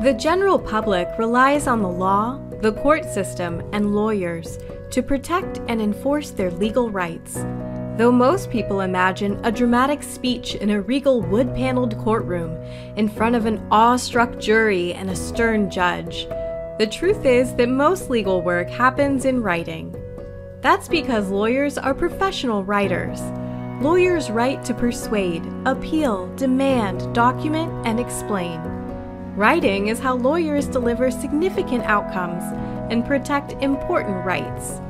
The general public relies on the law, the court system, and lawyers to protect and enforce their legal rights. Though most people imagine a dramatic speech in a regal wood paneled courtroom in front of an awestruck jury and a stern judge, the truth is that most legal work happens in writing. That's because lawyers are professional writers. Lawyers write to persuade, appeal, demand, document, and explain. Writing is how lawyers deliver significant outcomes and protect important rights.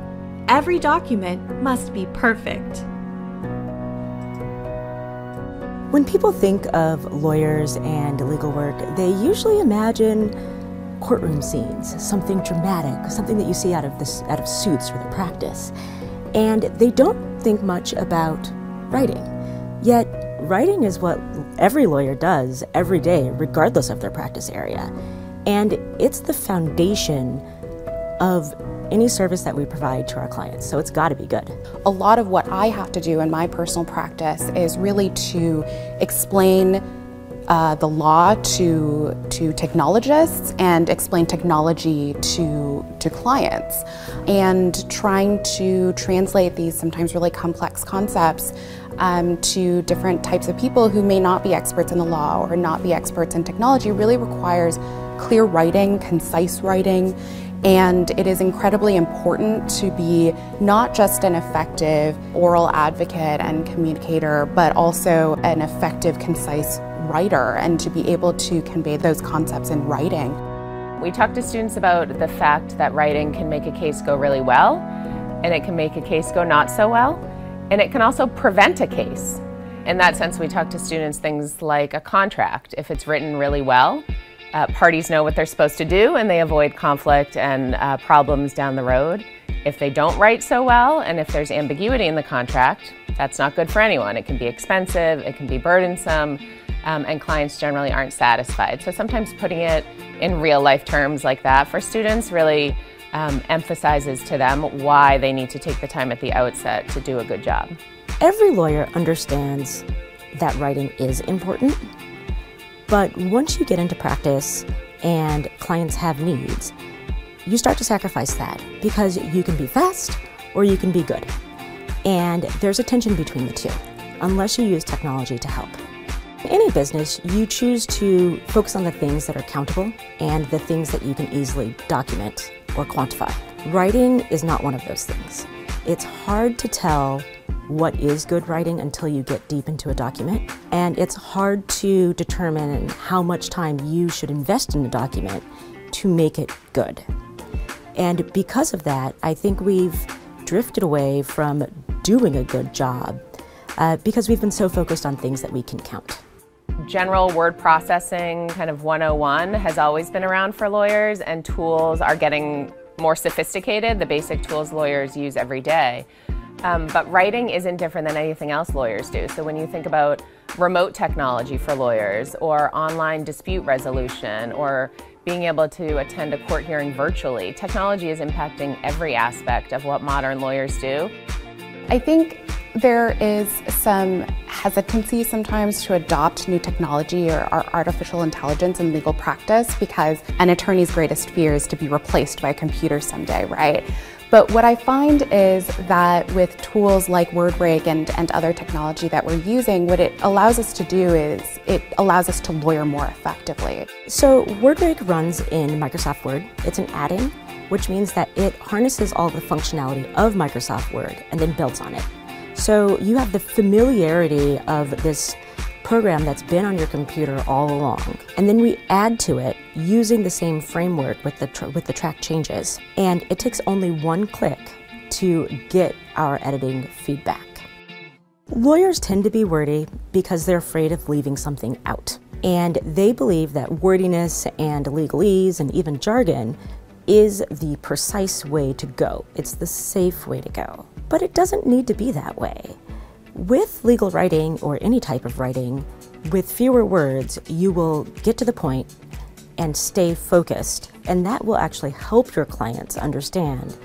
Every document must be perfect. When people think of lawyers and legal work, they usually imagine courtroom scenes, something dramatic, something that you see out of this out of suits or the practice. And they don't think much about writing. Yet writing is what every lawyer does every day, regardless of their practice area. And it's the foundation of any service that we provide to our clients. So it's got to be good. A lot of what I have to do in my personal practice is really to explain uh, the law to to technologists and explain technology to to clients and trying to translate these sometimes really complex concepts um, to different types of people who may not be experts in the law or not be experts in technology really requires clear writing, concise writing, and it is incredibly important to be not just an effective oral advocate and communicator, but also an effective, concise writer and to be able to convey those concepts in writing. We talk to students about the fact that writing can make a case go really well, and it can make a case go not so well, and it can also prevent a case. In that sense, we talk to students things like a contract. If it's written really well, uh, parties know what they're supposed to do and they avoid conflict and uh, problems down the road. If they don't write so well and if there's ambiguity in the contract, that's not good for anyone. It can be expensive, it can be burdensome, um, and clients generally aren't satisfied. So sometimes putting it in real life terms like that for students really um, emphasizes to them why they need to take the time at the outset to do a good job. Every lawyer understands that writing is important but once you get into practice and clients have needs, you start to sacrifice that because you can be fast or you can be good. And there's a tension between the two, unless you use technology to help. In any business, you choose to focus on the things that are countable and the things that you can easily document or quantify. Writing is not one of those things. It's hard to tell what is good writing until you get deep into a document. And it's hard to determine how much time you should invest in a document to make it good. And because of that, I think we've drifted away from doing a good job uh, because we've been so focused on things that we can count. General word processing, kind of 101, has always been around for lawyers, and tools are getting more sophisticated, the basic tools lawyers use every day. Um, but writing isn't different than anything else lawyers do. So when you think about remote technology for lawyers or online dispute resolution or being able to attend a court hearing virtually, technology is impacting every aspect of what modern lawyers do. I think there is some hesitancy sometimes to adopt new technology or artificial intelligence in legal practice because an attorney's greatest fear is to be replaced by a computer someday, right? But what I find is that with tools like WordRake and, and other technology that we're using, what it allows us to do is it allows us to lawyer more effectively. So WordRake runs in Microsoft Word. It's an add-in, which means that it harnesses all the functionality of Microsoft Word and then builds on it. So you have the familiarity of this program that's been on your computer all along. And then we add to it using the same framework with the, with the track changes. And it takes only one click to get our editing feedback. Lawyers tend to be wordy because they're afraid of leaving something out. And they believe that wordiness and legalese and even jargon is the precise way to go. It's the safe way to go. But it doesn't need to be that way. With legal writing or any type of writing, with fewer words, you will get to the point and stay focused, and that will actually help your clients understand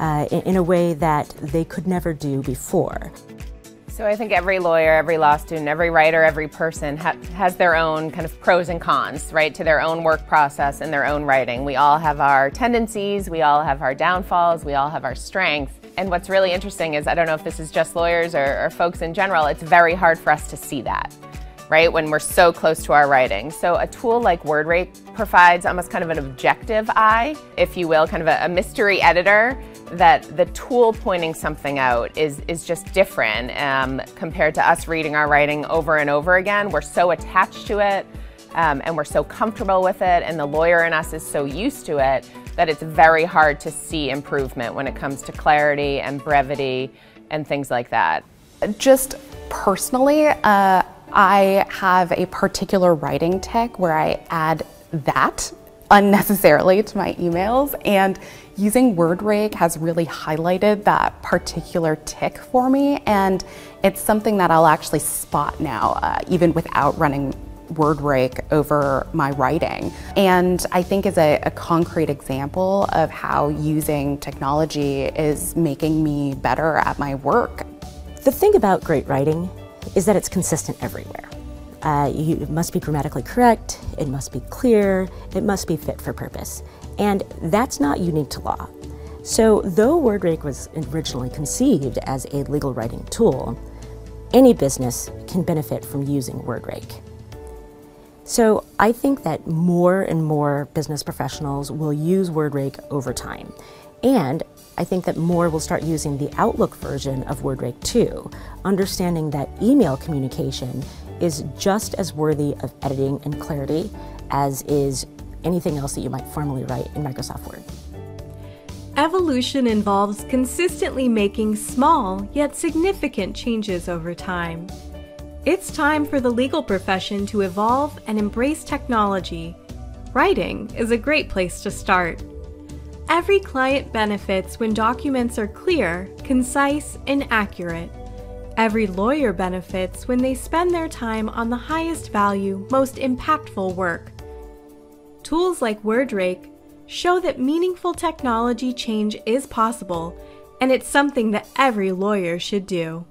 uh, in, in a way that they could never do before. So I think every lawyer, every law student, every writer, every person ha has their own kind of pros and cons, right, to their own work process and their own writing. We all have our tendencies, we all have our downfalls, we all have our strengths. And what's really interesting is, I don't know if this is just lawyers or, or folks in general, it's very hard for us to see that right, when we're so close to our writing. So a tool like WordRake provides almost kind of an objective eye, if you will, kind of a, a mystery editor that the tool pointing something out is, is just different um, compared to us reading our writing over and over again. We're so attached to it um, and we're so comfortable with it and the lawyer in us is so used to it that it's very hard to see improvement when it comes to clarity and brevity and things like that. Just personally, uh, I have a particular writing tic where I add that unnecessarily to my emails and using WordRake has really highlighted that particular tic for me and it's something that I'll actually spot now uh, even without running WordRake over my writing. And I think is a, a concrete example of how using technology is making me better at my work. The thing about great writing is that it's consistent everywhere. Uh, you, it must be grammatically correct, it must be clear, it must be fit for purpose. And that's not unique to law. So, though WordRake was originally conceived as a legal writing tool, any business can benefit from using WordRake. So, I think that more and more business professionals will use WordRake over time. And I think that more will start using the Outlook version of WordRake too, understanding that email communication is just as worthy of editing and clarity as is anything else that you might formally write in Microsoft Word. Evolution involves consistently making small yet significant changes over time. It's time for the legal profession to evolve and embrace technology. Writing is a great place to start. Every client benefits when documents are clear, concise, and accurate. Every lawyer benefits when they spend their time on the highest value, most impactful work. Tools like WordRake show that meaningful technology change is possible, and it's something that every lawyer should do.